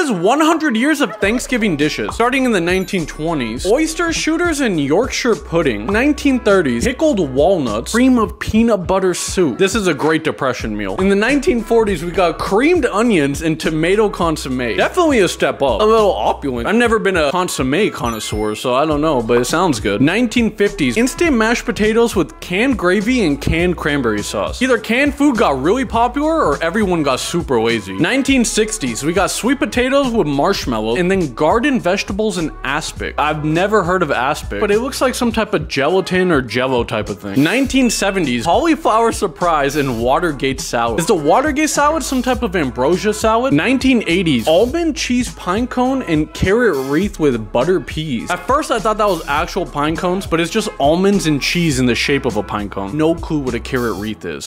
is 100 years of Thanksgiving dishes. Starting in the 1920s, oyster shooters and Yorkshire pudding. 1930s, pickled walnuts, cream of peanut butter soup. This is a Great Depression meal. In the 1940s, we got creamed onions and tomato consomme. Definitely a step up. A little opulent. I've never been a consomme connoisseur, so I don't know, but it sounds good. 1950s, instant mashed potatoes with canned gravy and canned cranberry sauce. Either canned food got really popular or everyone got super lazy. 1960s, we got sweet potatoes with marshmallow and then garden vegetables and aspic. I've never heard of aspic, but it looks like some type of gelatin or jello type of thing. 1970s, cauliflower surprise and Watergate salad. Is the Watergate salad some type of ambrosia salad? 1980s, almond cheese pine cone and carrot wreath with butter peas. At first, I thought that was actual pine cones, but it's just almonds and cheese in the shape of a pine cone. No clue what a carrot wreath is.